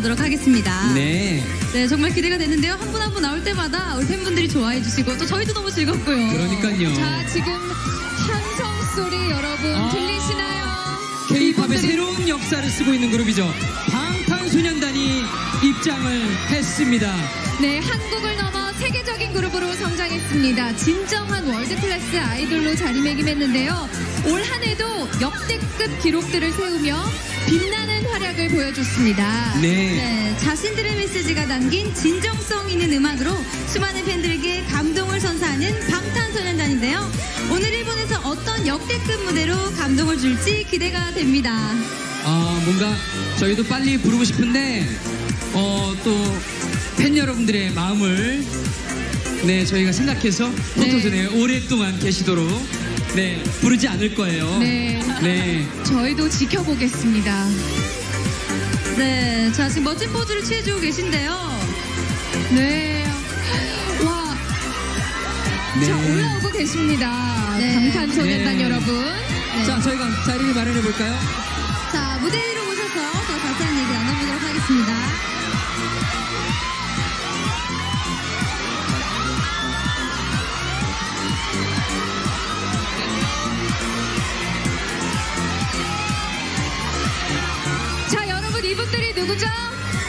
나눠보도록 하겠습니다. 네. 네, 정말 기대가 되는데요. 한 분 한 분 나올 때마다 우리 팬분들이 좋아해 주시고 또 저희도 너무 즐겁고요. 그러니까요. 자, 지금 함성 소리 여러분 아. 들리시나요? K-팝의 새로운 역사를 쓰고 있는 그룹이죠. 방탄소년단이 입장을 했습니다. 네, 한국을 넘어 세계적인 그룹으로 성장했습니다. 진정한 world class 아이돌로 자리매김했는데요. 올 한 해도 역대급 기록들을 세우며 빛나는 활약을 보여줬습니다. 네. 네, 자신들의 메시지가 담긴 진정성 있는 음악으로 수많은 팬들에게 감동을 선사하는 방탄소년단인데요. 오늘 일본에서 어떤 역대급 무대로 감동을 줄지 기대가 됩니다. 아, 뭔가 저희도 빨리 부르고 싶은데, 어, 또, 팬 여러분들의 마음을, 네, 저희가 생각해서 포토존에 오랫동안 계시도록, 네, 부르지 않을 거예요. 네. 네. 저희도 지켜보겠습니다. 네, 자 지금 멋진 포즈를 취해주고 계신데요. 네. 와, 네. 자, 올라오고 계십니다. 네. 방탄소년단 네. 여러분. 자, 저희가 자리를 마련해 볼까요? 자 무대 위로 오셔서 더 자세한 누구죠?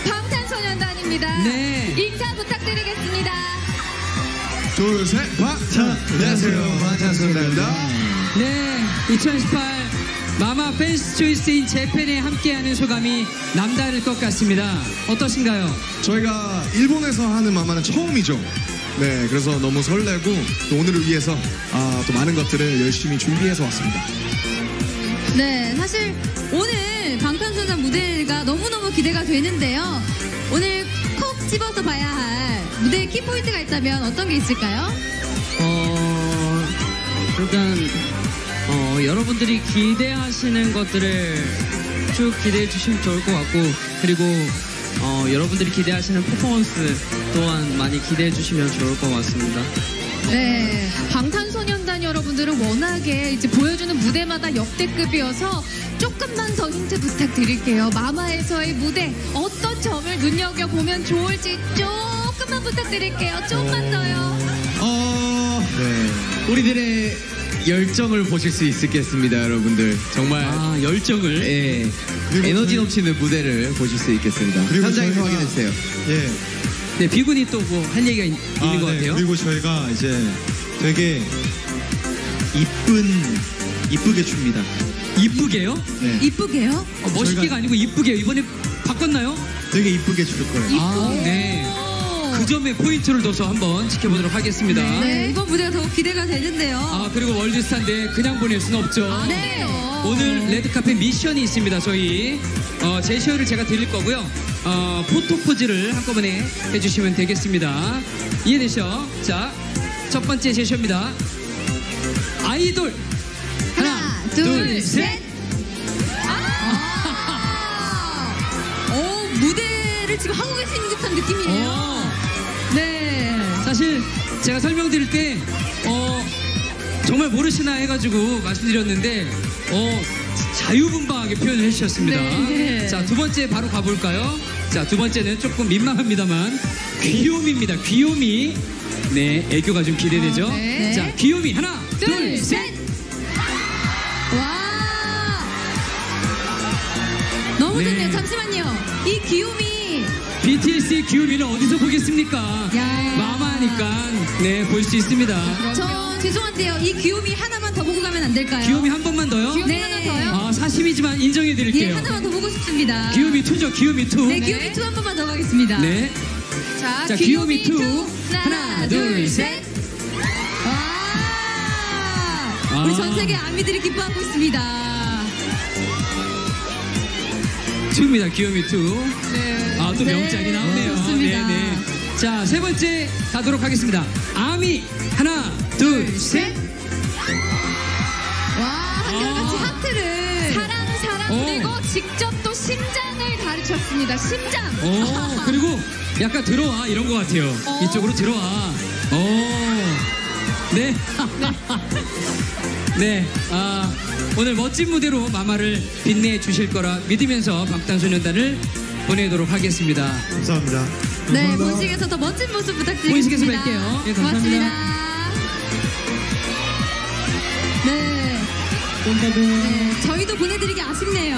방탄소년단입니다. 네. 인사 부탁드리겠습니다. 둘, 셋, 방탄. 안녕하세요, 방탄소년단입니다. 네, 2018 마마 팬스 초이스인 재팬에 함께하는 소감이 남다를 것 같습니다. 어떠신가요? 저희가 일본에서 하는 마마는 처음이죠. 네, 그래서 너무 설레고 또 오늘을 위해서 아, 또 많은 것들을 열심히 준비해서 왔습니다. 네, 사실 오늘 방탄소년단 무대가 너무너무 기대가 되는데요. 오늘 콕 집어서 봐야 할 무대의 키포인트가 있다면 어떤 게 있을까요? 어, 일단, 어, 여러분들이 기대하시는 것들을 쭉 기대해 주시면 좋을 것 같고, 그리고, 어, 여러분들이 기대하시는 퍼포먼스 또한 많이 기대해 주시면 좋을 것 같습니다. 네, 방탄소년단 여러분들은 워낙에 이제 보여주는 무대마다 역대급이어서 조금만 더 힌트 부탁드릴게요. 마마에서의 무대 어떤 점을 눈여겨 보면 좋을지 조금만 부탁드릴게요. 조금만 더요. 어, 네. 우리들의 열정을 보실 수 있겠습니다, 여러분들. 정말 아, 열정을. 예, 에너지 넘치는 무대를 보실 수 있겠습니다. 그리고 현장에서 저희가- 확인해 주세요. 예. 네, 비군이 또 뭐 할 얘기가 있, 아, 는것 네. 같아요. 그리고 저희가 이제 되게 이쁜 이쁘게 춥니다. 이쁘게요? 네. 이쁘게요? 어, 멋있게가 저희가- 아니고 이쁘게요. 이번에 바꿨나요? 되게 이쁘게 출 거예요. 아, 네. 그 점에 포인트를 둬서 한번 지켜보도록 하겠습니다. 네, 이번 무대가 더욱 기대가 되는데요. 아, 그리고 월드스타인데 그냥 보낼 수는 없죠. 네. 오늘 레드카페 미션이 있습니다. 저희 어, 제시어를 제가 드릴 거고요. 어, 포토 포즈를 한꺼번에 해주시면 되겠습니다. 이해되죠? 자, 첫 번째 제시어입니다. 아이돌 하나, 둘, 셋. 아! 오, 무대를 지금 하고 계시는 듯한 느낌이에요. 어, 네. 사실 제가 설명드릴 때 어, 정말 모르시나 해가지고 말씀드렸는데 어, 자유분방하게 표현을 해주셨습니다. 네. 자, 두 번째 바로 가볼까요? 자, 두 번째는 조금 민망합니다만 귀요미입니다. 귀요미. 네, 애교가 좀 기대되죠? 아, 네. 자, 귀요미 하나, 둘, 둘, 셋. 셋. 와. 너무 네. 좋네요. 잠시만요. 이 귀요미. BTS의 귀요미는 어디서 보겠습니까? 야. 마마니까 네, 볼 수 있습니다. 저 죄송한데요. 이 귀요미 하나만 더 보고 가면 안 될까요? 귀요미 한 번만 더요? 귀요미 네. 하나 더요? 아, 사심이지만 인정해 예, 드릴게요. 하나만 더 보고 싶습니다. 귀요미 2죠, 귀요미 2. 네, 귀요미 two 한 번만 더 가겠습니다. 네. 자, 자, 귀요미 two. two. 하나, 둘, 셋. 와. 아. 우리 전 세계 아미들이 기뻐하고 있습니다. two입니다, 귀요미 2. 네. 아, 또 네, 명작이 나오네요. 좋습니다. 네, 네. 자, 세 번째 가도록 하겠습니다. 아미. 하나, 둘, 셋. 와, 한결같이 아. 하트를. 사랑 사랑 오. 그리고 직접 또 심장을 가르쳤습니다. 심장. 오, 그리고 약간 들어와, 이런 것 같아요. 어. 이쪽으로 들어와. 오. 네. 네. 아, 오늘 멋진 무대로 마마를 빛내 주실 거라 믿으면서 방탄소년단을 보내도록 하겠습니다. 감사합니다. 네, 본식에서 더 멋진 모습 부탁드리겠습니다. 본식에서 뵐게요. 예, 감사합니다. 고맙습니다. 네. 네, 저희도 보내드리기 아쉽네요.